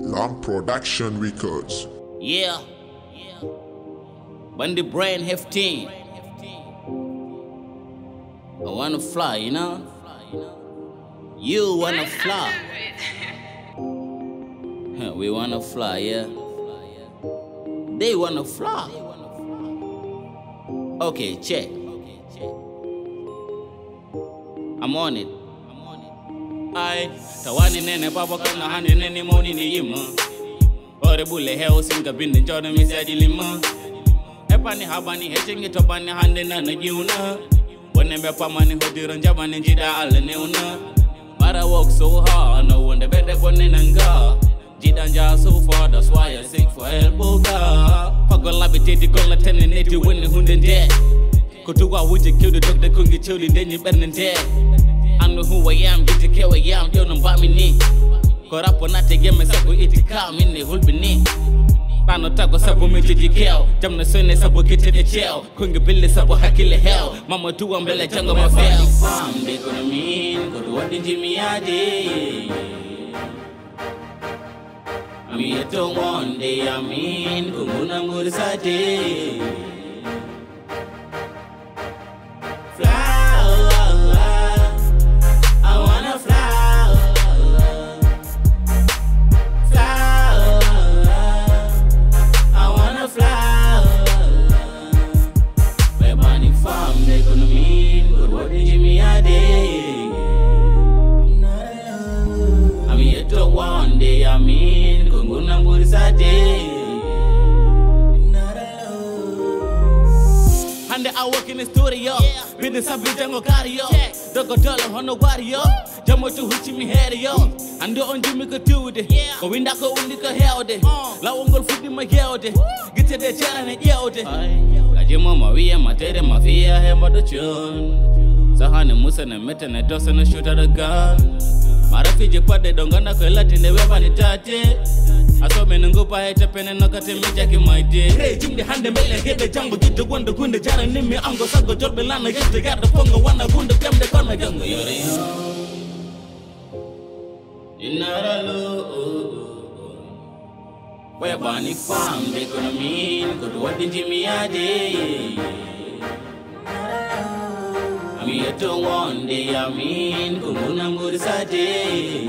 Lamb Production Records. Yeah. When the brain team. I wanna fly, you know? You wanna fly. We wanna fly, yeah? They wanna fly. Okay, check. I'm on it. Ai, tawani nene baba kana hande nene moni ni yima. Ore bule heo singa bindi njona misadi lima. Epani habani hechingi tobani hande na na jiuna. Wone be pamani hodiro njabani jida ala neuna. I work so hard, no wonder better gonna nanga. Jida nja so far, that's why I seek for help, oh God. Pago labi tete kola tene neti wini hunde nde. Kutuwa wuje kill dokta kungi chuli ndenyi berne nde. I know who I am, get to care where I am, you jitekewa yam, ndio nambamini Korapo me sabu itikam, ini hulbini Bano tago sabu mijijikeo Jamna sone sabu kiti de cheo Kungi bili sabu hakili heo Mama tuwa mbele jango mafeo Samde kono min, kodu wadi jimiade Ami yeto ngonde amin, kumuna ngurisate Ami yeto ngonde amin, kumuna ngurisate Hande I work in the studio. Been the sabi jango cardio. Dogo dollar hono wario. Jamo tu huchi mi herio. Ando on jimi ko tude. Ko winda ko undi ko hewde. Lawongol fuddi ma hewde. Gite de chara ne yewde. Kaji mama wiya matere mafia hemba do chun. Sahane musa ne mete ne dosa ne shoot the gun. marafiji kwade dongana kwelatinde webani tate asome ningupa hete pene nokate mija kimaite. Hey jumde hande mele gede jango jidde gonde gunde jara nimmi ango sago jorbe lana yedde garde pongo wana gunde temde kona jango yore yo inaralo webani fam de kono min koto wadde jimiyade I'm here to one day, I mean, kunguna murisate.